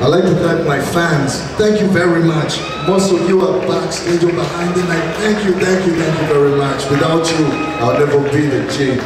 I'd like to thank my fans. Thank you very much. Most of you are backstage or behind the night. Thank you, thank you, thank you very much. Without you, I'll never be the J.